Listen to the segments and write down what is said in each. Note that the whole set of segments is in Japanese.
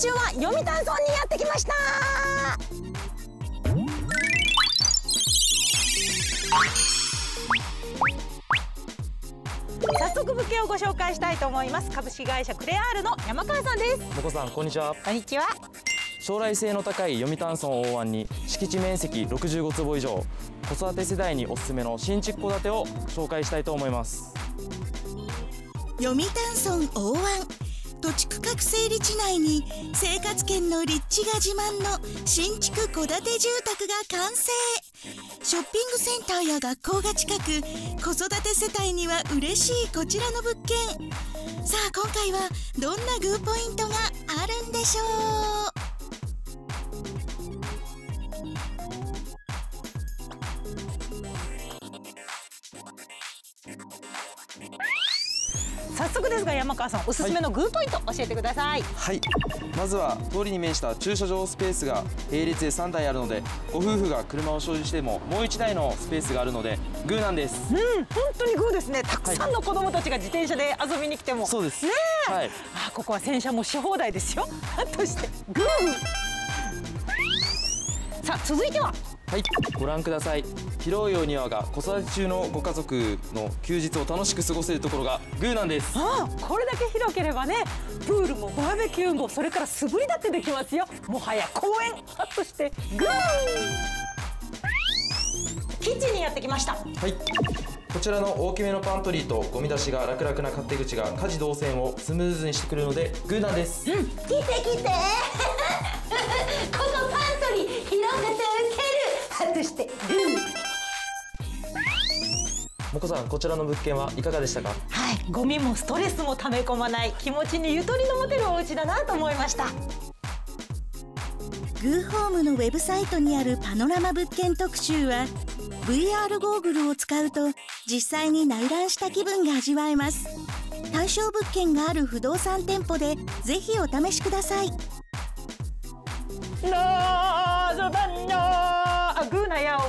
今週は読谷村にやってきました。早速物件をご紹介したいと思います。株式会社クレアールの山川さんです。もこさんこんにちは。こんにちは。将来性の高い読谷村大湾に敷地面積65坪以上子育て世代におすすめの新築戸建てを紹介したいと思います。読谷村大湾土地区画整理地内に生活圏の立地が自慢の新築戸建て住宅が完成。ショッピングセンターや学校が近く子育て世帯には嬉しいこちらの物件。さあ今回はどんなグーポイントがあるんでしょう？早速ですが山川さんおすすめのグーポイント教えてください。はい。まずは通りに面した駐車場スペースが並列で3台あるのでご夫婦が車を所有してももう1台のスペースがあるのでグーなんです。うん本当にグーですね。たくさんの子供たちが自転車で遊びに来ても、そうです。ねえ、はい。あここは洗車もし放題ですよ。としてグー。さあ続いては。はい。ご覧ください広いお庭が子育て中のご家族の休日を楽しく過ごせるところがグーなんです。ああこれだけ広ければねプールもバーベキューもそれから素振りだってできますよ。もはや公園あとして。グー。キッチンにやってきました。はい。こちらの大きめのパントリーとゴミ出しが楽々な勝手口が家事動線をスムーズにしてくれるのでグーなんです。来て来てこのパもこさんこちらの物件はいかがでしたか？はいゴミもストレスも溜め込まない気持ちにゆとりの持てるお家だなと思いました。グーホームのウェブサイトにあるパノラマ物件特集は VR ゴーグルを使うと実際に内覧した気分が味わえます。対象物件がある不動産店舗でぜひお試しください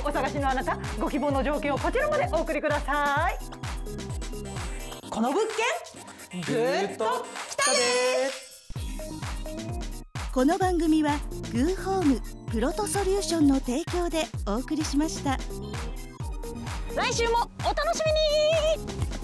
をお探しのあなたご希望の条件をこちらまでお送りください。この物件ぐーっときたでこの番組はグーホームプロトソリューションの提供でお送りしました。来週もお楽しみに